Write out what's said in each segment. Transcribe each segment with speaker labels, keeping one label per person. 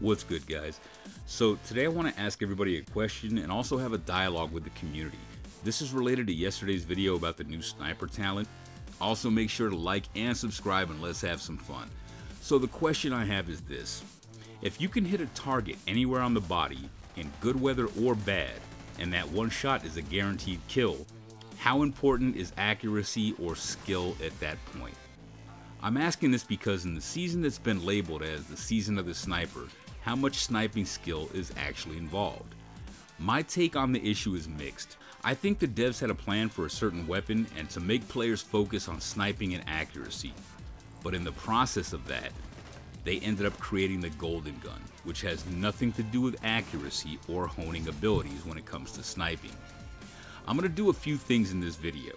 Speaker 1: What's good, guys? So, today I want to ask everybody a question and also have a dialogue with the community. This is related to yesterday's video about the new sniper talent. Also, make sure to like and subscribe and let's have some fun. So, the question I have is this If you can hit a target anywhere on the body, in good weather or bad, and that one shot is a guaranteed kill, how important is accuracy or skill at that point? I'm asking this because in the season that's been labeled as the season of the sniper, how much sniping skill is actually involved? My take on the issue is mixed. I think the devs had a plan for a certain weapon and to make players focus on sniping and accuracy. But in the process of that, they ended up creating the golden gun, which has nothing to do with accuracy or honing abilities when it comes to sniping. I'm going to do a few things in this video.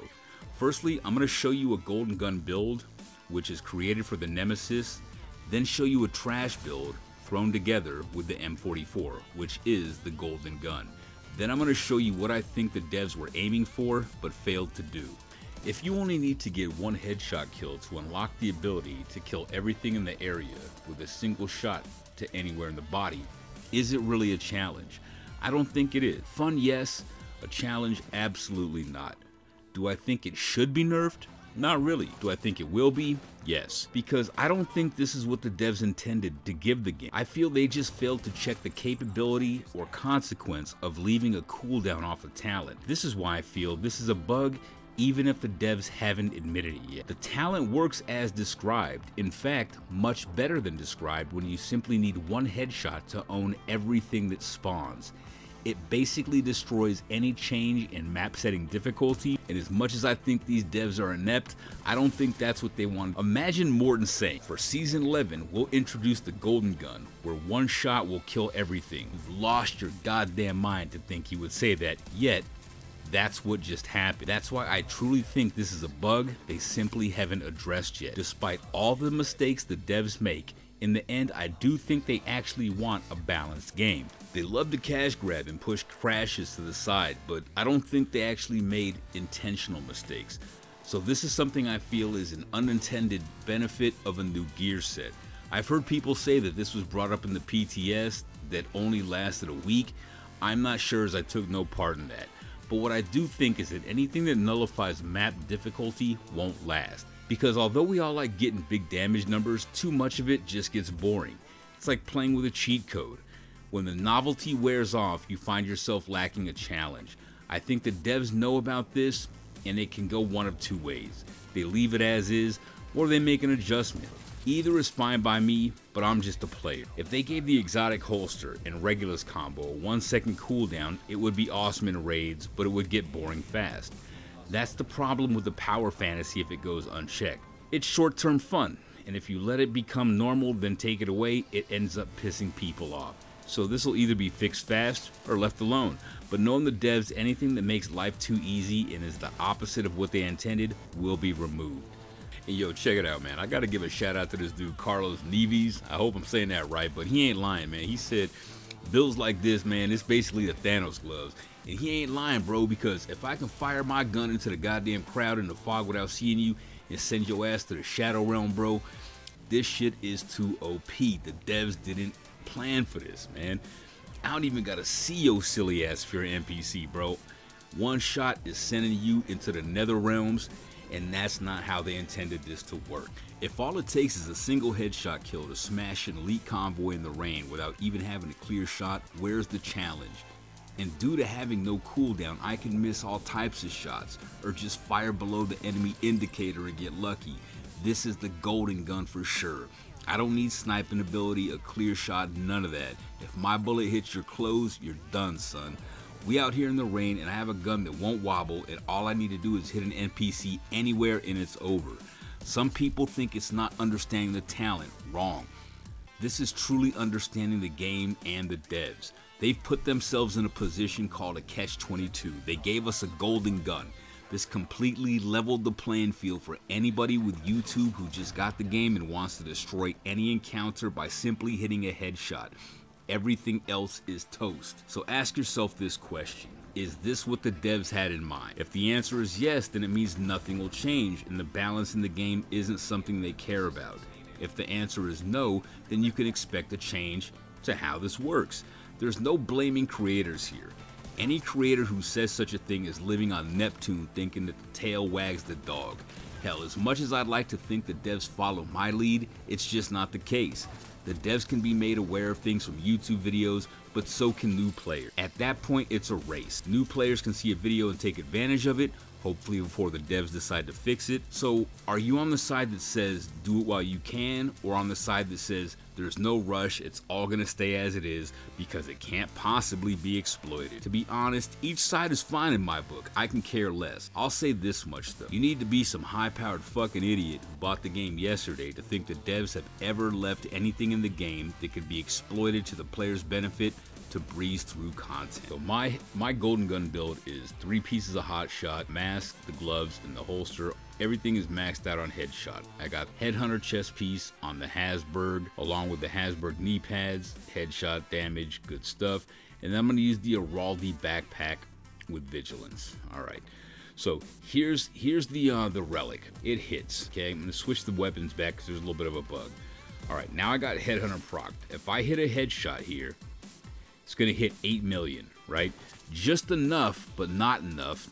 Speaker 1: Firstly, I'm going to show you a golden gun build which is created for the Nemesis, then show you a trash build thrown together with the M44, which is the golden gun. Then I'm going to show you what I think the devs were aiming for but failed to do. If you only need to get one headshot kill to unlock the ability to kill everything in the area with a single shot to anywhere in the body, is it really a challenge? I don't think it is. Fun, yes. A challenge, absolutely not. Do I think it should be nerfed? Not really. Do I think it will be? Yes. Because I don't think this is what the devs intended to give the game. I feel they just failed to check the capability or consequence of leaving a cooldown off a talent. This is why I feel this is a bug even if the devs haven't admitted it yet. The talent works as described, in fact, much better than described when you simply need one headshot to own everything that spawns. It basically destroys any change in map setting difficulty, and as much as I think these devs are inept, I don't think that's what they want. Imagine Morten saying, for season 11, we'll introduce the golden gun, where one shot will kill everything. You've lost your goddamn mind to think he would say that, yet that's what just happened. That's why I truly think this is a bug they simply haven't addressed yet. Despite all the mistakes the devs make, in the end, I do think they actually want a balanced game. They love to cash grab and push crashes to the side, but I don't think they actually made intentional mistakes. So this is something I feel is an unintended benefit of a new gear set. I've heard people say that this was brought up in the PTS that only lasted a week. I'm not sure as I took no part in that. But what I do think is that anything that nullifies map difficulty won't last because although we all like getting big damage numbers, too much of it just gets boring. It's like playing with a cheat code. When the novelty wears off, you find yourself lacking a challenge. I think the devs know about this, and it can go one of two ways. They leave it as is, or they make an adjustment. Either is fine by me, but I'm just a player. If they gave the exotic holster and Regulus combo a 1 second cooldown, it would be awesome in raids, but it would get boring fast. That's the problem with the power fantasy if it goes unchecked. It's short term fun, and if you let it become normal then take it away, it ends up pissing people off. So this will either be fixed fast or left alone. But knowing the devs, anything that makes life too easy and is the opposite of what they intended will be removed. And yo, check it out, man. I gotta give a shout out to this dude, Carlos Neves. I hope I'm saying that right, but he ain't lying, man. He said, builds like this, man, it's basically the Thanos gloves. And he ain't lying, bro, because if I can fire my gun into the goddamn crowd in the fog without seeing you and send your ass to the Shadow Realm, bro, this shit is too OP. The devs didn't plan for this, man. I don't even gotta see your silly ass for your NPC, bro. One shot is sending you into the nether realms, and that's not how they intended this to work. If all it takes is a single headshot kill to smash an elite convoy in the rain without even having a clear shot, where's the challenge? And due to having no cooldown, I can miss all types of shots, or just fire below the enemy indicator and get lucky. This is the golden gun for sure. I don't need sniping ability, a clear shot, none of that. If my bullet hits your clothes, you're done, son. We out here in the rain and I have a gun that won't wobble and all I need to do is hit an NPC anywhere and it's over. Some people think it's not understanding the talent. Wrong. This is truly understanding the game and the devs. They've put themselves in a position called a catch-22. They gave us a golden gun. This completely leveled the playing field for anybody with YouTube who just got the game and wants to destroy any encounter by simply hitting a headshot. Everything else is toast. So ask yourself this question. Is this what the devs had in mind? If the answer is yes, then it means nothing will change and the balance in the game isn't something they care about. If the answer is no, then you can expect a change to how this works. There's no blaming creators here. Any creator who says such a thing is living on Neptune thinking that the tail wags the dog. Hell, as much as I'd like to think the devs follow my lead, it's just not the case. The devs can be made aware of things from YouTube videos, but so can new players. At that point, it's a race. New players can see a video and take advantage of it, hopefully before the devs decide to fix it. So are you on the side that says do it while you can or on the side that says there's no rush, it's all gonna stay as it is because it can't possibly be exploited? To be honest, each side is fine in my book. I can care less. I'll say this much though. You need to be some high-powered fucking idiot who bought the game yesterday to think the devs have ever left anything in the game that could be exploited to the player's benefit to breeze through content. So my my golden gun build is three pieces of hot shot, mask, the gloves, and the holster. Everything is maxed out on headshot. I got headhunter chest piece on the Habsburg, along with the Habsburg knee pads, headshot damage, good stuff. And then I'm gonna use the Airaldi backpack with vigilance. All right. So here's here's the uh, the relic. It hits. Okay, I'm gonna switch the weapons back because there's a little bit of a bug. All right, now I got headhunter proc. If I hit a headshot here, it's going to hit 8 million, right? Just enough, but not enough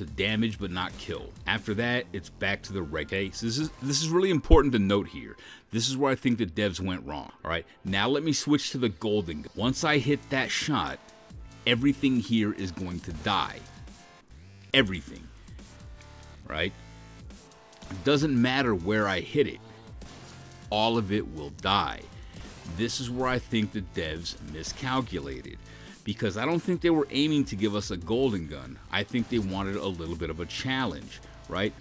Speaker 1: to damage but not kill. After that, it's back to the reg. Okay, so this is this is really important to note here. This is where I think the devs went wrong. All right, now let me switch to the golden. Once I hit that shot, everything here is going to die. Everything. Right? It doesn't matter where I hit it. All of it will die. This is where I think the devs miscalculated because I don't think they were aiming to give us a golden gun. I think they wanted a little bit of a challenge, right?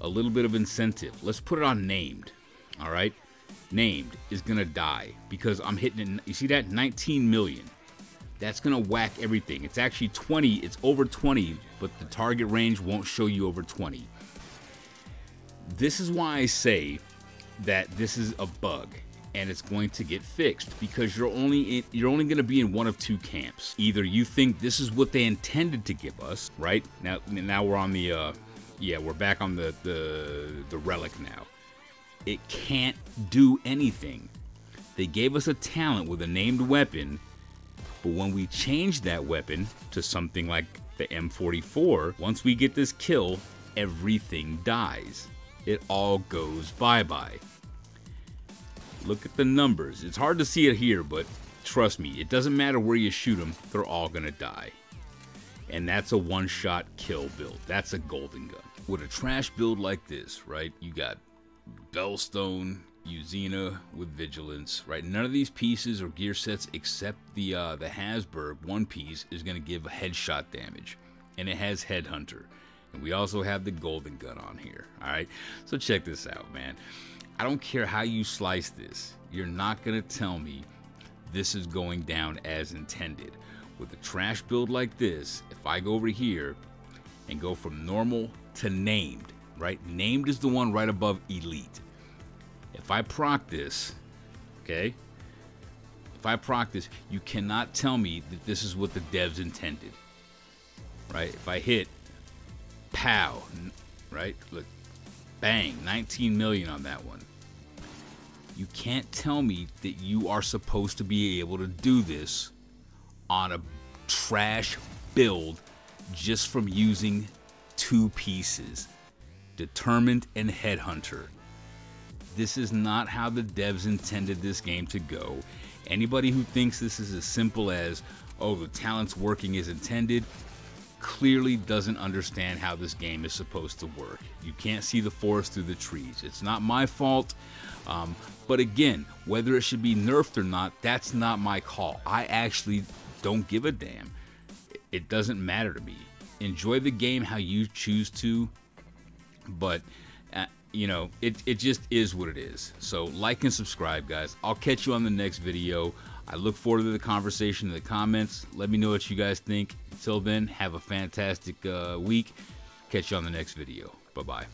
Speaker 1: A little bit of incentive. Let's put it on named, all right? Named is gonna die because I'm hitting it. You see that 19 million? That's gonna whack everything. It's actually 20, it's over 20, but the target range won't show you over 20. This is why I say that this is a bug and it's going to get fixed because you're only in, you're only going to be in one of two camps. Either you think this is what they intended to give us, right? Now now we're on the uh yeah, we're back on the the the relic now. It can't do anything. They gave us a talent with a named weapon, but when we change that weapon to something like the M44, once we get this kill, everything dies. It all goes bye-bye. Look at the numbers. It's hard to see it here, but trust me, it doesn't matter where you shoot them, they're all gonna die. And that's a one-shot kill build. That's a golden gun. With a trash build like this, right, you got Belstone, Uzina with Vigilance, right? None of these pieces or gear sets except the uh, the Habsburg one piece is going to give a headshot damage. And it has Headhunter. And we also have the Golden Gun on here, all right? So check this out, man. I don't care how you slice this, you're not going to tell me this is going down as intended. With a trash build like this, if I go over here and go from normal to named, right? Named is the one right above elite. If I proc this, okay? If I proc this, you cannot tell me that this is what the devs intended. Right? If I hit pow, right? Look, bang, 19 million on that one. You can't tell me that you are supposed to be able to do this on a trash build just from using two pieces Determined and Headhunter. This is not how the devs intended this game to go. Anybody who thinks this is as simple as, oh, the talent's working as intended, clearly doesn't understand how this game is supposed to work. You can't see the forest through the trees. It's not my fault. Um, but again, whether it should be nerfed or not, that's not my call. I actually don't give a damn. It doesn't matter to me. Enjoy the game how you choose to, but uh, you know, it, it just is what it is. So like and subscribe, guys. I'll catch you on the next video. I look forward to the conversation in the comments. Let me know what you guys think. Until then, have a fantastic uh, week. Catch you on the next video. Bye-bye.